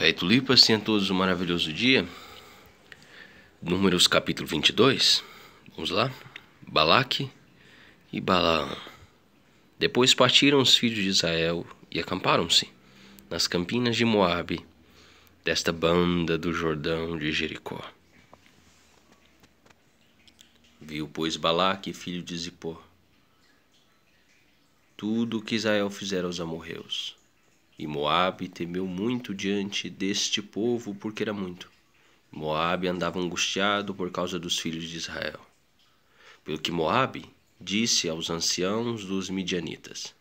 Fé e tulipas, tenham todos um maravilhoso dia. Números capítulo 22. Vamos lá. Balaque e Balaão. Depois partiram os filhos de Israel e acamparam-se nas campinas de Moabe, desta banda do Jordão de Jericó. Viu, pois, Balaque, filho de Zippor, tudo o que Israel fizera aos amorreus e Moabe temeu muito diante deste povo, porque era muito. Moabe andava angustiado por causa dos filhos de Israel. Pelo que Moabe disse aos anciãos dos midianitas: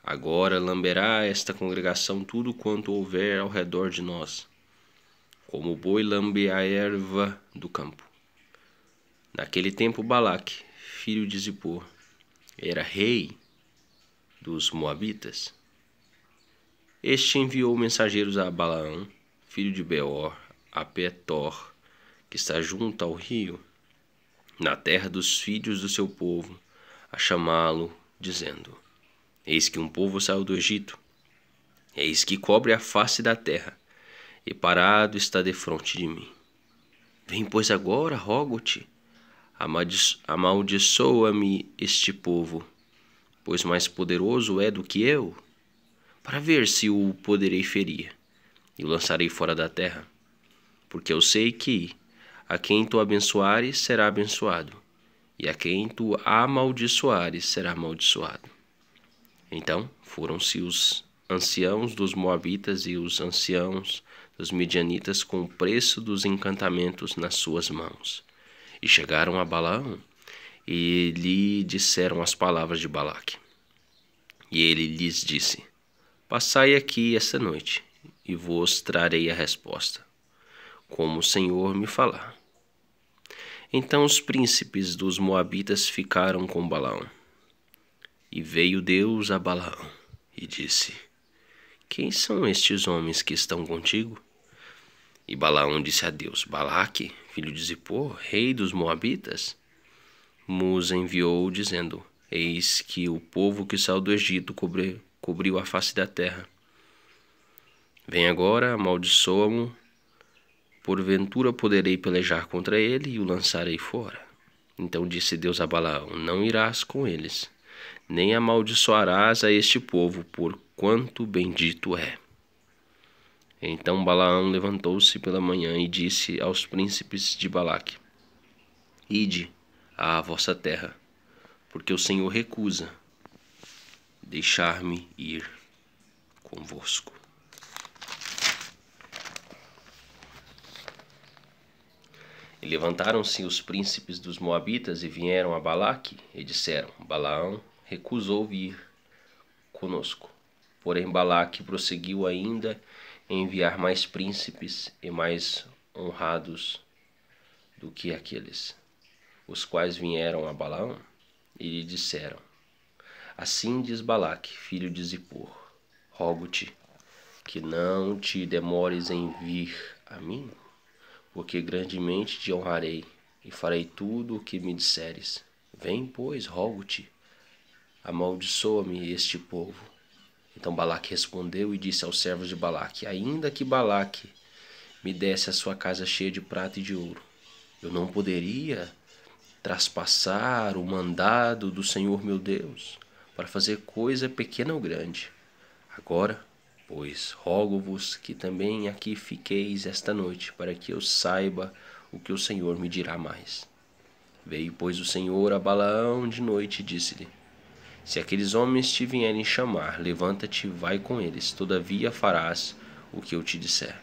Agora lamberá esta congregação tudo quanto houver ao redor de nós, como o boi lambe a erva do campo. Naquele tempo Balaque, filho de Zippor, era rei dos Moabitas. Este enviou mensageiros a Balaão, filho de Beor, a Petor, que está junto ao rio, na terra dos filhos do seu povo, a chamá-lo, dizendo: Eis que um povo saiu do Egito, eis que cobre a face da terra, e parado está defronte de mim. Vem, pois, agora, rogo-te, amaldiçoa-me este povo, pois mais poderoso é do que eu para ver se o poderei ferir, e o lançarei fora da terra. Porque eu sei que a quem tu abençoares será abençoado, e a quem tu amaldiçoares será amaldiçoado. Então foram-se os anciãos dos Moabitas e os anciãos dos Midianitas com o preço dos encantamentos nas suas mãos. E chegaram a Balaão e lhe disseram as palavras de Balaque. E ele lhes disse: Passai aqui esta noite, e vos trarei a resposta, como o Senhor me falar. Então os príncipes dos Moabitas ficaram com Balaão. E veio Deus a Balaão e disse: Quem são estes homens que estão contigo? E Balaão disse a Deus: Balaque, filho de Zippor, rei dos Moabitas, nos enviou, dizendo: Eis que o povo que saiu do Egito cobriu cobriu a face da terra. Vem agora, amaldiçoa-mo, porventura poderei pelejar contra ele e o lançarei fora. Então disse Deus a Balaão: Não irás com eles, nem amaldiçoarás a este povo, por quanto bendito é. Então Balaão levantou-se pela manhã e disse aos príncipes de Balaque: Ide à vossa terra, porque o Senhor recusa deixar-me ir convosco. E levantaram-se os príncipes dos Moabitas e vieram a Balaque e disseram: Balaão recusou vir conosco. Porém, Balaque prosseguiu ainda em enviar mais príncipes e mais honrados do que aqueles, os quais vieram a Balaão e lhe disseram: Assim diz Balaque, filho de Zippor: Rogo-te que não te demores em vir a mim, porque grandemente te honrarei e farei tudo o que me disseres. Vem, pois, rogo-te, amaldiçoa-me este povo. Então Balaque respondeu e disse aos servos de Balaque: Ainda que Balaque me desse a sua casa cheia de prata e de ouro, eu não poderia traspassar o mandado do Senhor meu Deus para fazer coisa pequena ou grande. Agora, pois, rogo-vos que também aqui fiqueis esta noite, para que eu saiba o que o Senhor me dirá mais. Veio, pois, o Senhor a Balaão de noite e disse-lhe: Se aqueles homens te vierem chamar, levanta-te e vai com eles, todavia farás o que eu te disser.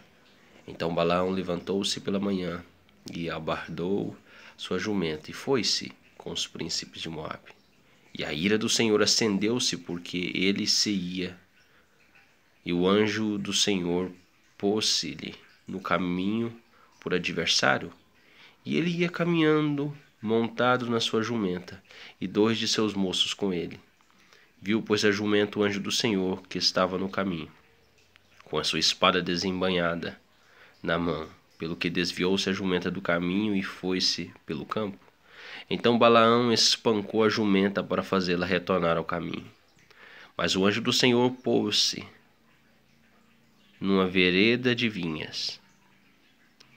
Então Balaão levantou-se pela manhã e abardou sua jumenta e foi-se com os príncipes de Moabe. E a ira do Senhor acendeu-se porque ele se ia. E o anjo do Senhor pôs-se-lhe no caminho por adversário. E ele ia caminhando, montado na sua jumenta, e dois de seus moços com ele. Viu, pois, a jumenta o anjo do Senhor que estava no caminho, com a sua espada desembanhada na mão, pelo que desviou-se a jumenta do caminho e foi-se pelo campo. Então Balaão espancou a jumenta para fazê-la retornar ao caminho. Mas o anjo do Senhor pôs-se numa vereda de vinhas,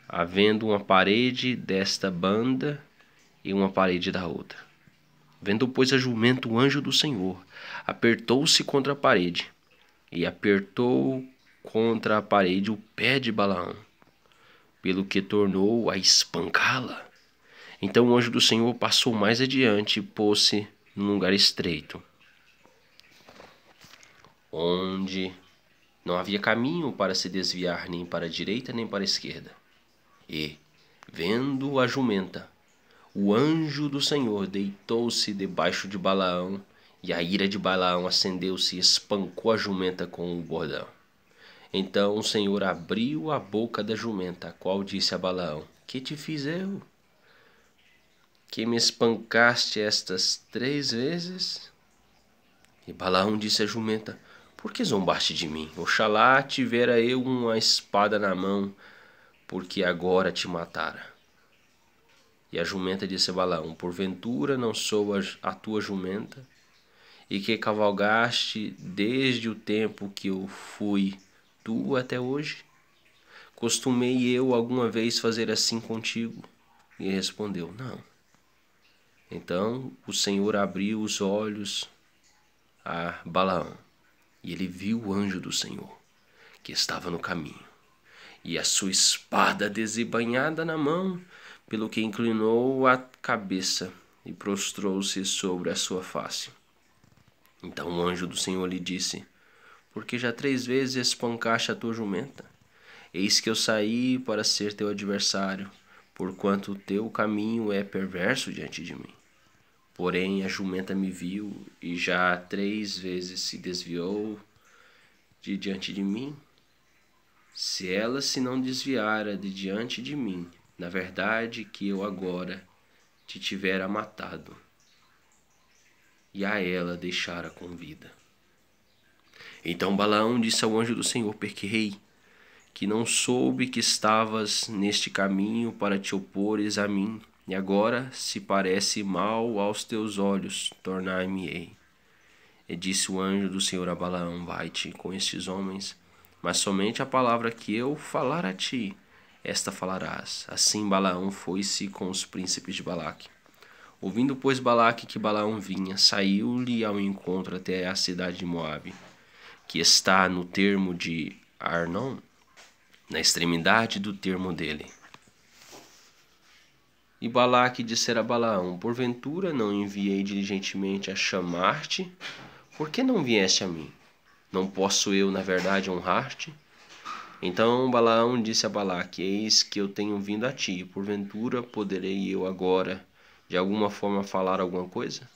havendo uma parede desta banda e uma parede da outra. Vendo, pois, a jumento o anjo do Senhor, apertou-se contra a parede, e apertou contra a parede o pé de Balaão, pelo que tornou a espancá-la. Então o anjo do Senhor passou mais adiante e pôs-se num lugar estreito, onde não havia caminho para se desviar nem para a direita nem para a esquerda. E, vendo a jumenta, o anjo do Senhor deitou-se debaixo de Balaão, e a ira de Balaão acendeu-se e espancou a jumenta com o bordão. Então o Senhor abriu a boca da jumenta, a qual disse a Balaão: Que te fiz eu? Que me espancaste estas três vezes? E Balaão disse à jumenta: Por que zombaste de mim? Oxalá tivera eu uma espada na mão, porque agora te matara. E a jumenta disse a Balaão: Porventura não sou a tua jumenta, e que cavalgaste desde o tempo que eu fui tu até hoje? Costumei eu alguma vez fazer assim contigo? E respondeu: Não. Então o Senhor abriu os olhos a Balaão, e ele viu o anjo do Senhor, que estava no caminho, e a sua espada desembanhada na mão, pelo que inclinou a cabeça e prostrou-se sobre a sua face. Então o anjo do Senhor lhe disse: Porque já três vezes espancaste a tua jumenta? Eis que eu saí para ser teu adversário, porquanto o teu caminho é perverso diante de mim. Porém a jumenta me viu e já três vezes se desviou de diante de mim. Se ela se não desviara de diante de mim, na verdade que eu agora te tivera matado, e a ela deixara com vida. Então Balaão disse ao anjo do Senhor: Pequei, que não soube que estavas neste caminho para te opores a mim, e agora, se parece mal aos teus olhos, tornar-me-ei. E disse o anjo do Senhor a Balaão: Vai-te com estes homens, mas somente a palavra que eu falar a ti esta falarás. Assim Balaão foi-se com os príncipes de Balaque. Ouvindo, pois, Balaque que Balaão vinha, saiu-lhe ao encontro até a cidade de Moabe, que está no termo de Arnon, na extremidade do termo dele. E Balaque dissera a Balaão: Porventura não enviei diligentemente a chamar-te? Por que não vieste a mim? Não posso eu, na verdade, honrar-te? Então Balaão disse a Balaque: Eis que eu tenho vindo a ti, porventura poderei eu agora de alguma forma falar alguma coisa?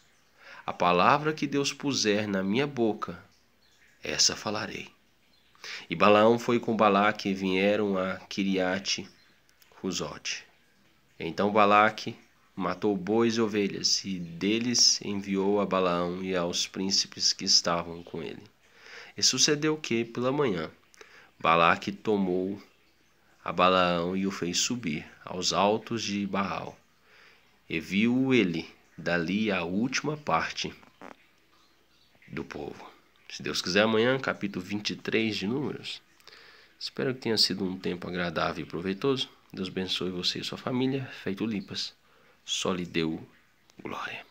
A palavra que Deus puser na minha boca, essa falarei. E Balaão foi com Balaque e vieram a Kiriate Ruzote. Então Balaque matou bois e ovelhas, e deles enviou a Balaão e aos príncipes que estavam com ele. E sucedeu que, pela manhã, Balaque tomou a Balaão e o fez subir aos altos de Baal. E viu ele dali a última parte do povo. Se Deus quiser, amanhã, capítulo 23 de Números. Espero que tenha sido um tempo agradável e proveitoso. Deus abençoe você e sua família. Feito Lipas, só lhe deu glória.